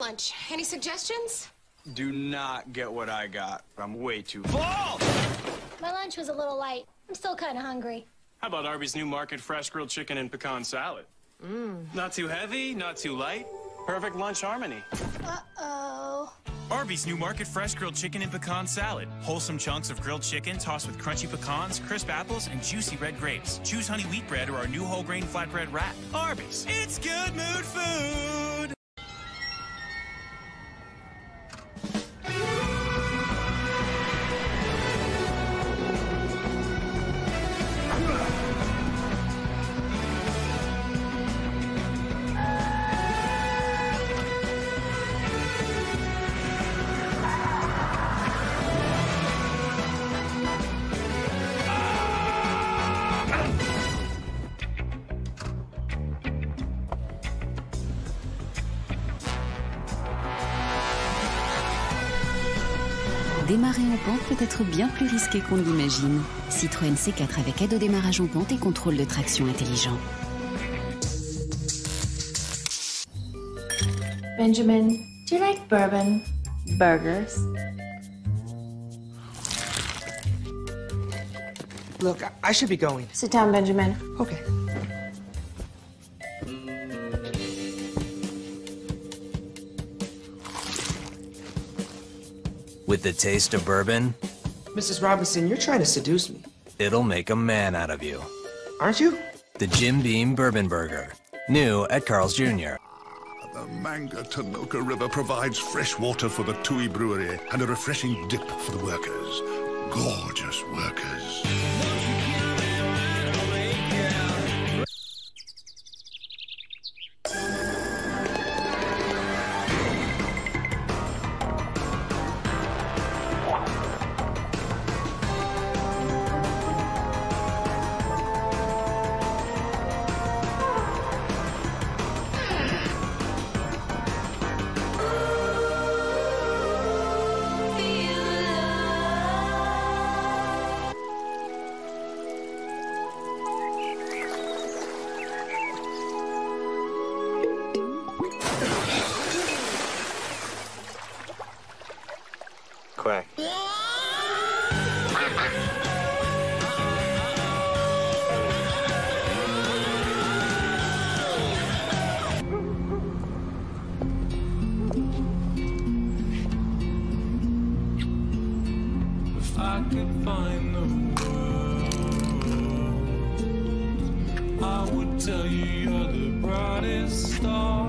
Lunch. Any suggestions? Do not get what I got. I'm way too full. My lunch was a little light. I'm still kind of hungry. How about Arby's new market fresh grilled chicken and pecan salad? Mmm. Not too heavy, not too light. Perfect lunch harmony. Uh-oh. Arby's new market fresh grilled chicken and pecan salad. Wholesome chunks of grilled chicken tossed with crunchy pecans, crisp apples, and juicy red grapes. Choose honey wheat bread or our new whole grain flatbread wrap. Arby's. It's good mood food. Démarrer en pente peut être bien plus risqué qu'on ne l'imagine. Citroën C4 avec aide au démarrage en pente et contrôle de traction intelligent. Benjamin, do you like bourbon? Burgers? Look, I- I should be going. Sit down, Benjamin. Okay. With the taste of bourbon, Mrs. Robinson, you're trying to seduce me, it'll make a man out of you. aren't you? The Jim Beam Bourbon Burger. New at Carl's Jr. The Mangatainoka River provides fresh water for the Tui Brewery and a refreshing dip for the workers. Gorgeous workers. I could find the world, I would tell you you're the brightest star.